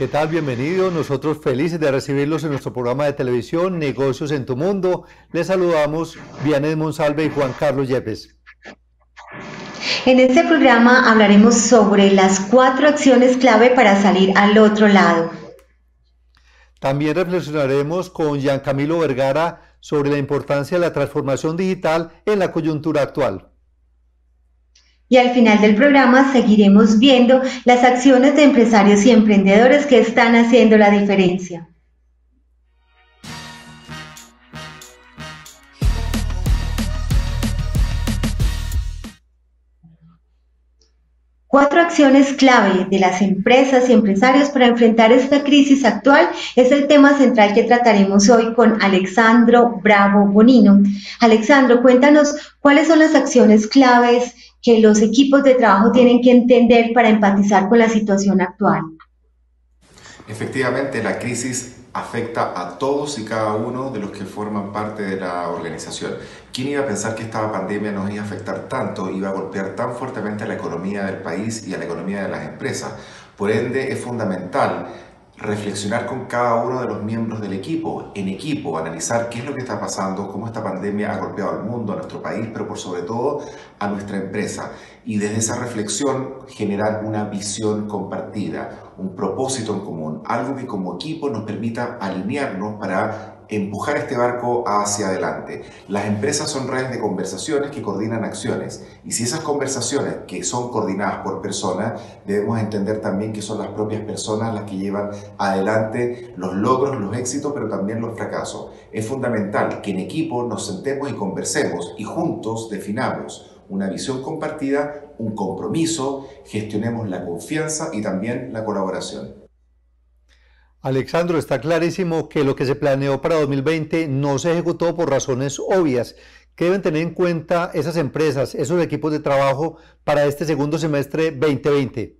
¿Qué tal? Bienvenidos. Nosotros felices de recibirlos en nuestro programa de televisión Negocios en tu Mundo. Les saludamos Vianey Monsalve y Juan Carlos Yepes. En este programa hablaremos sobre las cuatro acciones clave para salir al otro lado. También reflexionaremos con Gian Camilo Vergara sobre la importancia de la transformación digital en la coyuntura actual. Y al final del programa seguiremos viendo las acciones de empresarios y emprendedores que están haciendo la diferencia. Cuatro acciones clave de las empresas y empresarios para enfrentar esta crisis actual es el tema central que trataremos hoy con Alexandro Bravo Bonino. Alexandro, cuéntanos cuáles son las acciones claves que los equipos de trabajo tienen que entender para empatizar con la situación actual. Efectivamente, la crisis afecta a todos y cada uno de los que forman parte de la organización. ¿Quién iba a pensar que esta pandemia nos iba a afectar tanto, iba a golpear tan fuertemente a la economía del país y a la economía de las empresas? Por ende, es fundamental reflexionar con cada uno de los miembros del equipo, en equipo, analizar qué es lo que está pasando, cómo esta pandemia ha golpeado al mundo, a nuestro país, pero por sobre todo a nuestra empresa. Y desde esa reflexión generar una visión compartida, un propósito en común, algo que como equipo nos permita alinearnos para empujar este barco hacia adelante. Las empresas son redes de conversaciones que coordinan acciones y si esas conversaciones que son coordinadas por personas, debemos entender también que son las propias personas las que llevan adelante los logros, los éxitos, pero también los fracasos. Es fundamental que en equipo nos sentemos y conversemos y juntos definamos una visión compartida, un compromiso, gestionemos la confianza y también la colaboración. Alexandro, está clarísimo que lo que se planeó para 2020 no se ejecutó por razones obvias. ¿Qué deben tener en cuenta esas empresas, esos equipos de trabajo para este segundo semestre 2020?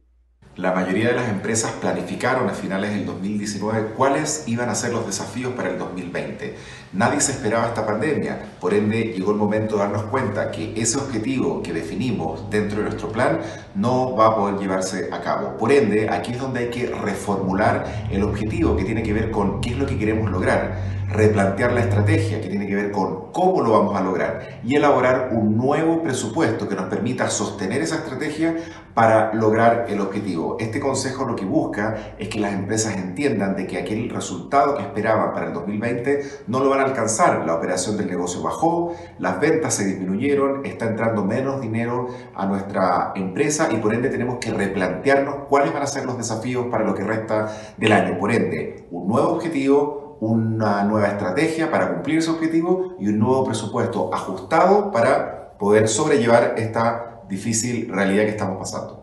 La mayoría de las empresas planificaron a finales del 2019 cuáles iban a ser los desafíos para el 2020. Nadie se esperaba esta pandemia, por ende llegó el momento de darnos cuenta que ese objetivo que definimos dentro de nuestro plan no va a poder llevarse a cabo. Por ende, aquí es donde hay que reformular el objetivo que tiene que ver con qué es lo que queremos lograr replantear la estrategia que tiene que ver con cómo lo vamos a lograr y elaborar un nuevo presupuesto que nos permita sostener esa estrategia para lograr el objetivo. Este consejo lo que busca es que las empresas entiendan de que aquel resultado que esperaban para el 2020 no lo van alcanzar. La operación del negocio bajó, las ventas se disminuyeron, está entrando menos dinero a nuestra empresa y por ende tenemos que replantearnos cuáles van a ser los desafíos para lo que resta del año. Por ende, un nuevo objetivo, una nueva estrategia para cumplir ese objetivo y un nuevo presupuesto ajustado para poder sobrellevar esta difícil realidad que estamos pasando.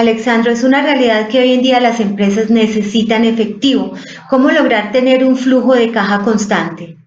Alexandro, es una realidad que hoy en día las empresas necesitan efectivo. ¿Cómo lograr tener un flujo de caja constante?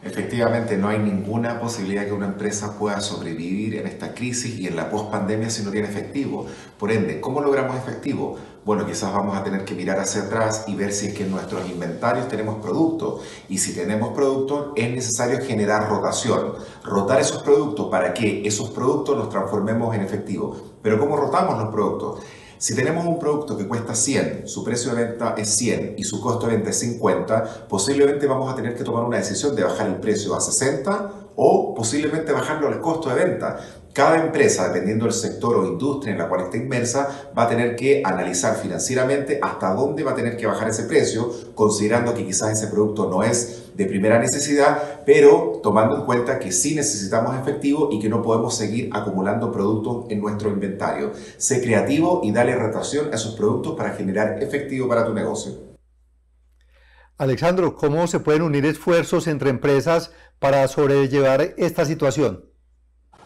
Efectivamente, no hay ninguna posibilidad que una empresa pueda sobrevivir en esta crisis y en la post-pandemia si no tiene efectivo. Por ende, ¿cómo logramos efectivo? Bueno, quizás vamos a tener que mirar hacia atrás y ver si es que en nuestros inventarios tenemos productos. Y si tenemos productos, es necesario generar rotación. Rotar esos productos para que esos productos los transformemos en efectivo. Pero ¿cómo rotamos los productos? Si tenemos un producto que cuesta 100, su precio de venta es 100 y su costo de venta es 50, posiblemente vamos a tener que tomar una decisión de bajar el precio a 60 o posiblemente bajarlo al costo de venta. Cada empresa, dependiendo del sector o industria en la cual esté inmersa, va a tener que analizar financieramente hasta dónde va a tener que bajar ese precio, considerando que quizás ese producto no es de primera necesidad, pero tomando en cuenta que sí necesitamos efectivo y que no podemos seguir acumulando productos en nuestro inventario. Sé creativo y dale rotación a esos productos para generar efectivo para tu negocio. Alexandro, ¿cómo se pueden unir esfuerzos entre empresas para sobrellevar esta situación?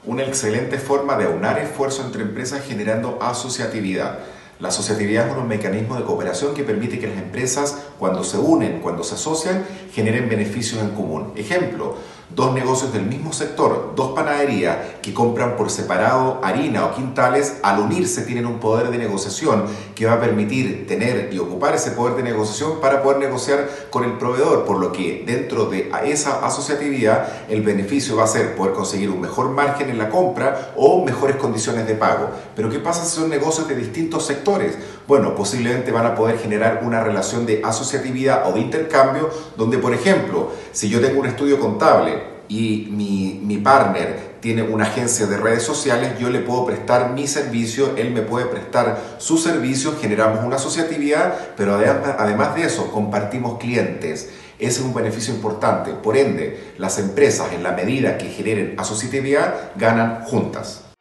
Una excelente forma de aunar esfuerzos entre empresas generando asociatividad. La asociatividad es un mecanismo de cooperación que permite que las empresas, cuando se unen, cuando se asocian, generen beneficios en común. Ejemplo, dos negocios del mismo sector, dos panaderías que compran por separado harina o quintales, al unirse tienen un poder de negociación que va a permitir tener y ocupar ese poder de negociación para poder negociar con el proveedor, por lo que dentro de esa asociatividad el beneficio va a ser poder conseguir un mejor margen en la compra o mejores condiciones de pago. Pero ¿qué pasa si son negocios de distintos sectores? Bueno, posiblemente van a poder generar una relación de asociatividad o de intercambio donde, por ejemplo, si yo tengo un estudio contable y mi, mi partner tiene una agencia de redes sociales, yo le puedo prestar mi servicio, él me puede prestar su servicio, generamos una asociatividad, pero además de eso, compartimos clientes. Ese es un beneficio importante. Por ende, las empresas, en la medida que generen asociatividad, ganan juntas.